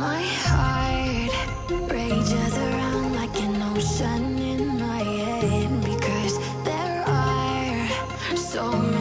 my heart rages around like an ocean in my head because there are so many